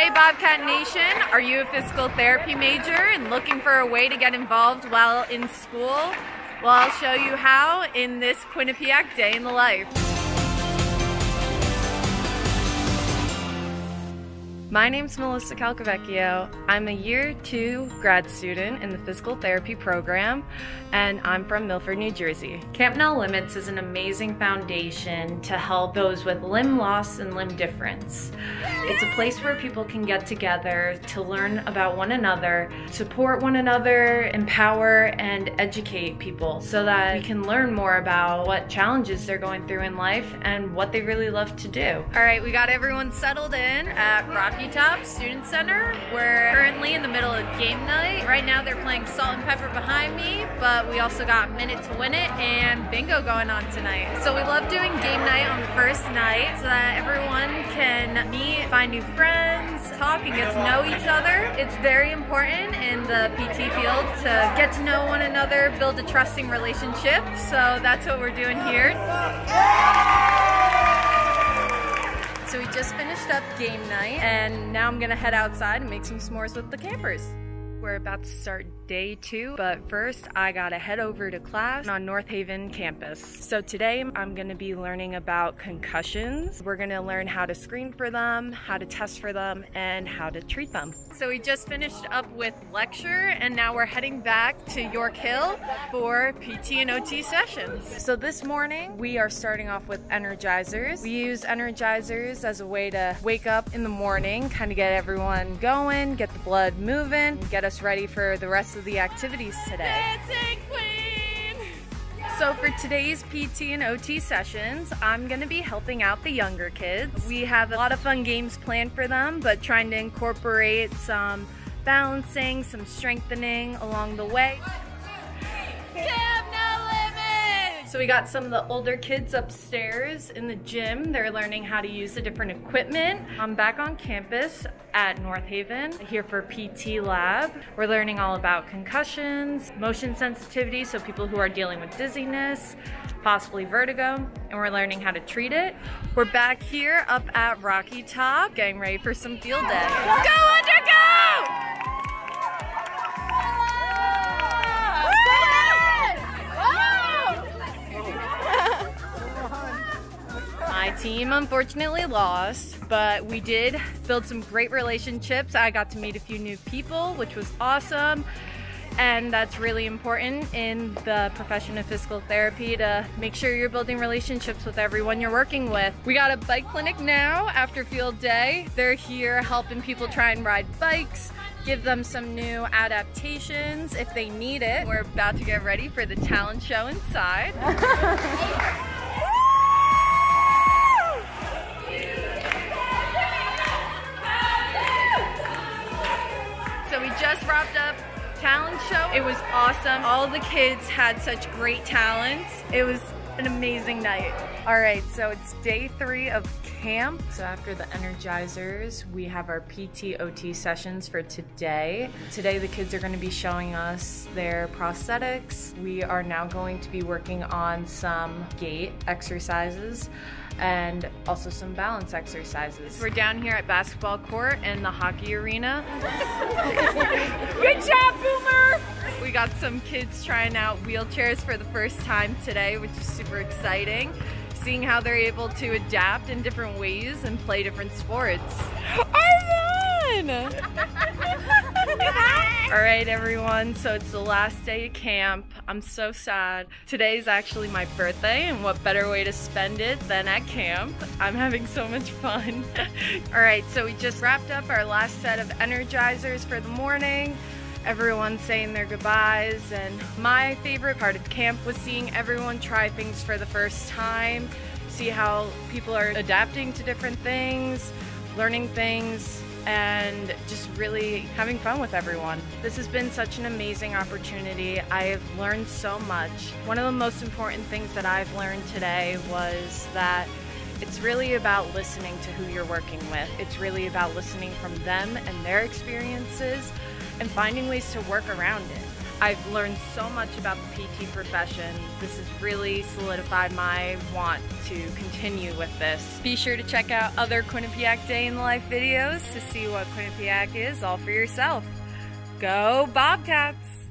Hey Bobcat Nation, are you a physical therapy major and looking for a way to get involved while in school? Well, I'll show you how in this Quinnipiac Day in the Life. My name's Melissa Calcavecchio. I'm a year two grad student in the physical therapy program, and I'm from Milford, New Jersey. Camp No Limits is an amazing foundation to help those with limb loss and limb difference. It's a place where people can get together to learn about one another, support one another, empower, and educate people so that we can learn more about what challenges they're going through in life and what they really love to do. All right, we got everyone settled in at Rocky Top Student Center. We're currently in the middle of game night. Right now they're playing Salt and Pepper behind me, but we also got Minute to Win It and Bingo going on tonight. So we love doing game night on the first night so that everyone can meet, find new friends, talk and get to know each other. It's very important in the PT field to get to know one another, build a trusting relationship. So that's what we're doing here. So we just finished up game night and now I'm gonna head outside and make some s'mores with the campers. We're about to start day two, but first I gotta head over to class on North Haven campus. So today I'm gonna be learning about concussions. We're gonna learn how to screen for them, how to test for them, and how to treat them. So we just finished up with lecture and now we're heading back to York Hill for PT and OT sessions. So this morning we are starting off with energizers. We use energizers as a way to wake up in the morning, kind of get everyone going, get the blood moving, get us ready for the rest of of the activities today. So for today's PT and OT sessions, I'm gonna be helping out the younger kids. We have a lot of fun games planned for them, but trying to incorporate some balancing, some strengthening along the way. So we got some of the older kids upstairs in the gym. They're learning how to use the different equipment. I'm back on campus at North Haven here for PT Lab. We're learning all about concussions, motion sensitivity, so people who are dealing with dizziness, possibly vertigo, and we're learning how to treat it. We're back here up at Rocky Top, getting ready for some field day. Under Go! Unfortunately lost, but we did build some great relationships. I got to meet a few new people, which was awesome. And that's really important in the profession of physical therapy to make sure you're building relationships with everyone you're working with. We got a bike clinic now after field day. They're here helping people try and ride bikes, give them some new adaptations if they need it. We're about to get ready for the talent show inside. was awesome. All the kids had such great talents. It was an amazing night. All right, so it's day three of camp. So after the energizers, we have our PTOT sessions for today. Today the kids are gonna be showing us their prosthetics. We are now going to be working on some gait exercises and also some balance exercises. We're down here at basketball court and the hockey arena. Good job, Boomer! Got some kids trying out wheelchairs for the first time today, which is super exciting. Seeing how they're able to adapt in different ways and play different sports. Won! All right, everyone, so it's the last day of camp. I'm so sad. Today is actually my birthday, and what better way to spend it than at camp? I'm having so much fun. All right, so we just wrapped up our last set of energizers for the morning. Everyone's saying their goodbyes, and my favorite part of camp was seeing everyone try things for the first time, see how people are adapting to different things, learning things, and just really having fun with everyone. This has been such an amazing opportunity. I've learned so much. One of the most important things that I've learned today was that it's really about listening to who you're working with. It's really about listening from them and their experiences and finding ways to work around it. I've learned so much about the PT profession. This has really solidified my want to continue with this. Be sure to check out other Quinnipiac Day in the Life videos to see what Quinnipiac is all for yourself. Go Bobcats!